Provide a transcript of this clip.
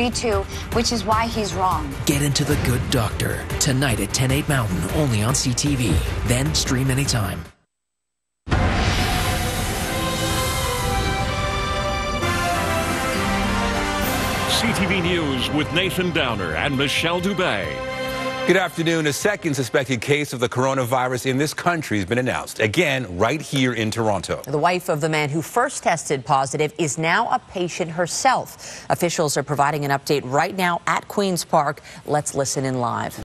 agree to, which is why he's wrong. Get into The Good Doctor tonight at 10, 8 Mountain, only on CTV. Then stream anytime. CTV News with Nathan Downer and Michelle Dubé. Good afternoon. A second suspected case of the coronavirus in this country has been announced. Again, right here in Toronto. The wife of the man who first tested positive is now a patient herself. Officials are providing an update right now at Queen's Park. Let's listen in live.